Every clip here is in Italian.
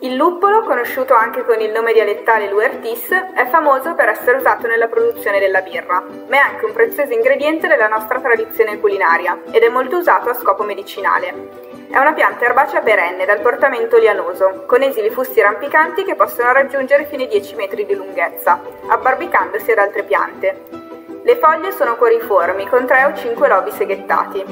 Il luppolo, conosciuto anche con il nome dialettale Luertis, è famoso per essere usato nella produzione della birra, ma è anche un prezioso ingrediente della nostra tradizione culinaria ed è molto usato a scopo medicinale. È una pianta erbacea perenne dal portamento lianoso, con esili fusti rampicanti che possono raggiungere fino ai 10 metri di lunghezza, abbarbicandosi ad altre piante. Le foglie sono coriformi, con 3 o 5 lobi seghettati.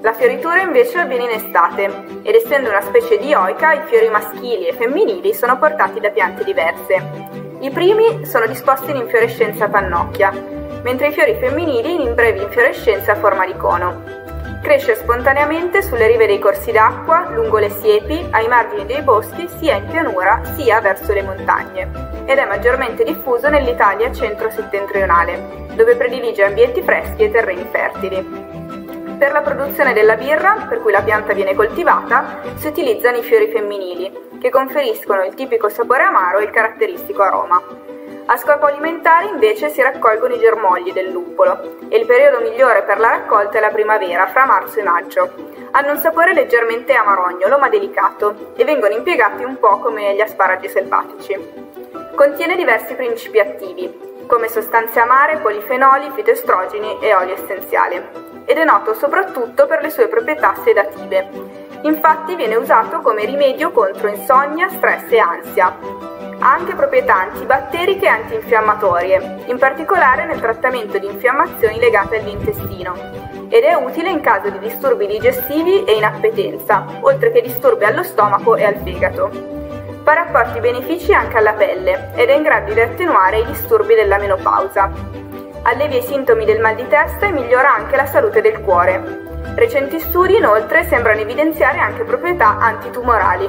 La fioritura invece avviene in estate, ed essendo una specie di oica, i fiori maschili e femminili sono portati da piante diverse. I primi sono disposti in infiorescenza pannocchia, mentre i fiori femminili in brevi infiorescenze a forma di cono. Cresce spontaneamente sulle rive dei corsi d'acqua, lungo le siepi, ai margini dei boschi, sia in pianura sia verso le montagne, ed è maggiormente diffuso nell'Italia centro-settentrionale, dove predilige ambienti freschi e terreni fertili. Per la produzione della birra, per cui la pianta viene coltivata, si utilizzano i fiori femminili, che conferiscono il tipico sapore amaro e il caratteristico aroma. A scopo alimentare invece si raccolgono i germogli del luppolo e il periodo migliore per la raccolta è la primavera, fra marzo e maggio. Hanno un sapore leggermente amarognolo ma delicato e vengono impiegati un po' come gli asparagi selvatici. Contiene diversi principi attivi, come sostanze amare, polifenoli, fitoestrogeni e olio essenziale, ed è noto soprattutto per le sue proprietà sedative. Infatti viene usato come rimedio contro insonnia, stress e ansia, ha anche proprietà antibatteriche e antinfiammatorie, in particolare nel trattamento di infiammazioni legate all'intestino, ed è utile in caso di disturbi digestivi e inappetenza, oltre che disturbi allo stomaco e al fegato. Fa rapporti benefici anche alla pelle ed è in grado di attenuare i disturbi della menopausa. Allevia i sintomi del mal di testa e migliora anche la salute del cuore. Recenti studi inoltre sembrano evidenziare anche proprietà antitumorali.